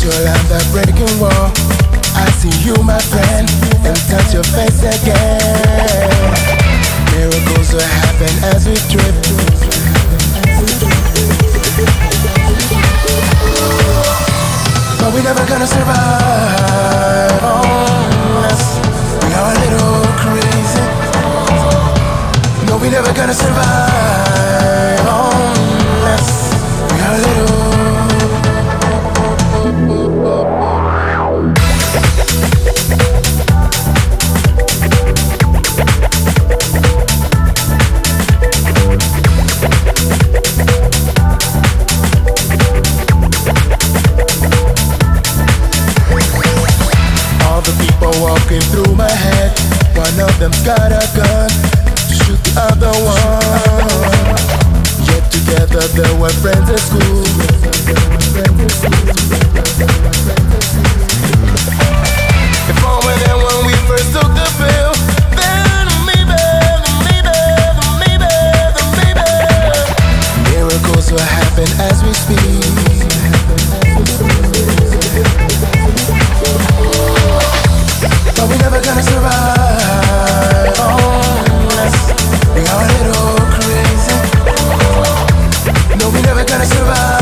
Fracture and the breaking wall. I see you, my friend, and touch your face again. Miracles will happen as we trip. But we never gonna survive unless we are a little crazy. No, we never gonna survive Of them's got a gun shoot the other one. Yet together they were friends at school. If when we first took the pill, then miracles will happen as we speak. But we never gonna survive gonna survive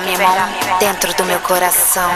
minha mão dentro do meu coração.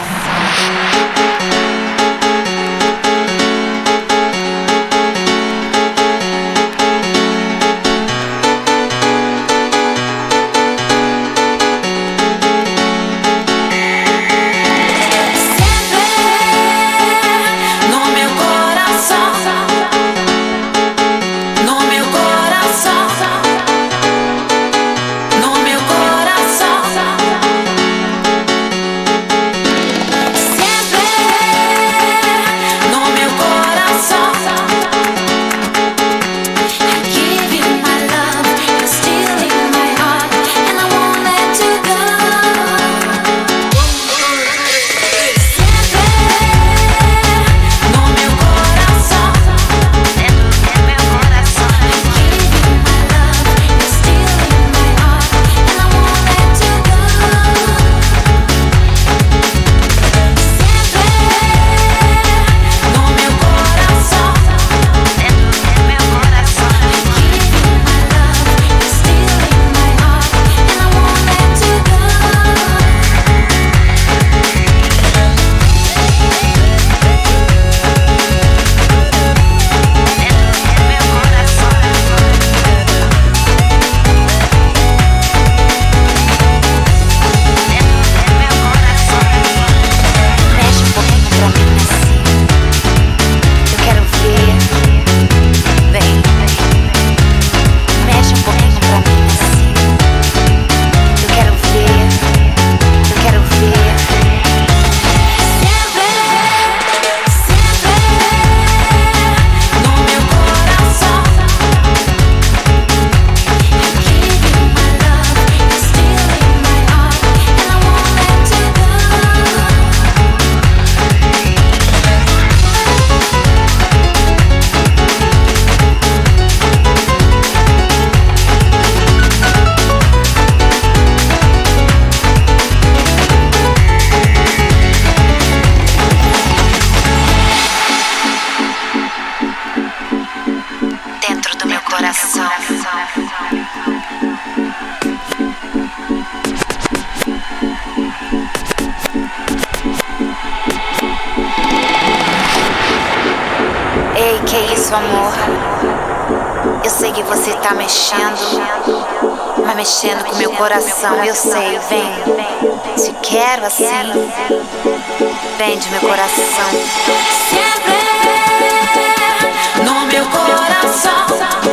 Isso, amor. Eu sei que você tá mexendo, mas mexendo com meu coração. Eu sei, vem. Se quero assim, prende meu coração. Sempre no meu coração.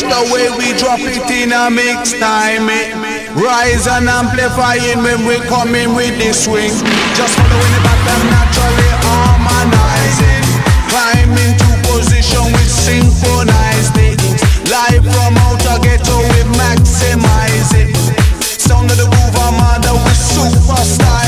Watch the way we drop it in a mix time. It. Rise and amplifying when we coming with the swing. Just following the pattern naturally harmonizing. Climb into position with synchronized it. Live from outer ghetto we maximize it. Sound of the groove, Armada we superstar.